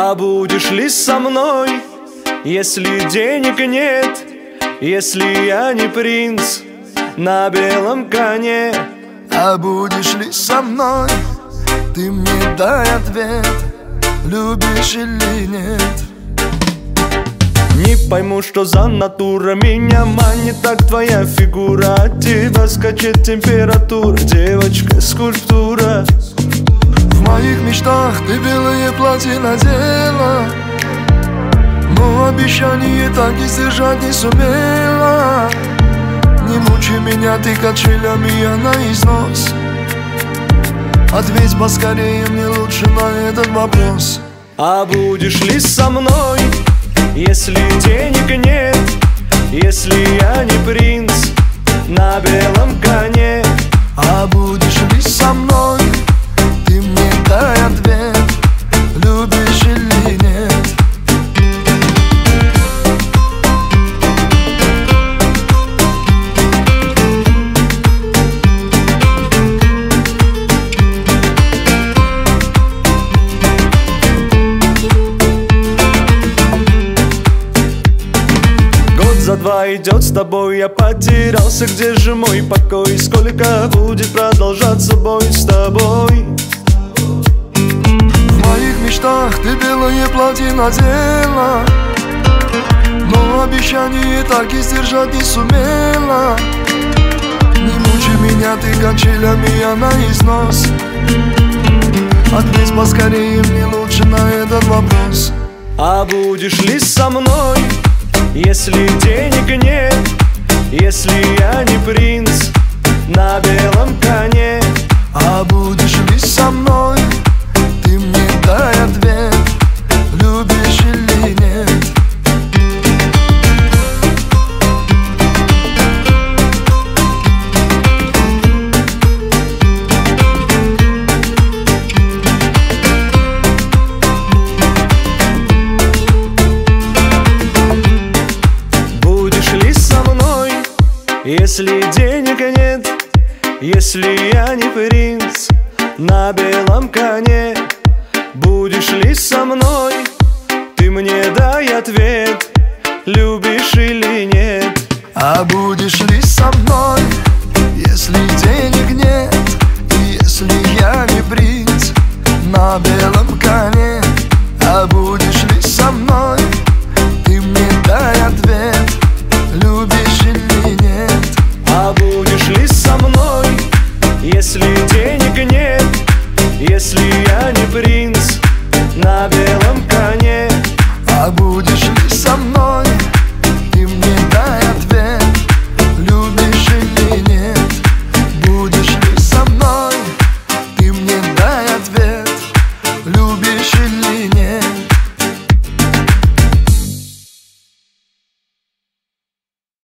А будешь ли со мной, если денег нет? Если я не принц на белом коне? А будешь ли со мной, ты мне дай ответ Любишь или нет? Не пойму, что за натура Меня манит так твоя фигура. От тебя скачет температура Девочка, скульптура мечтах ты белое платье надела Но обещание так и сдержать не сумела Не мучи меня ты качелями, я на износ Ответь поскорее мне лучше на этот вопрос А будешь ли со мной, если денег нет Если я не принц на белом коне А будешь ли со мной, за два идет с тобой, я потерялся, где же мой покой? Сколько будет продолжаться бой с тобой? В моих мечтах ты белое платье надела Но обещание так и сдержать не сумела. Не мучи меня ты качелями, я на износ Ответь поскорее мне лучше на этот вопрос. А будешь ли со мной, если денег нет если денег нет Если я не принц на белом коне Будешь ли со мной, ты мне дай ответ Любишь или нет. А будешь ли со мной, если денег нет? Если я не принц на белом если денег нет Если я не принц на белом коне А будешь ли со мной,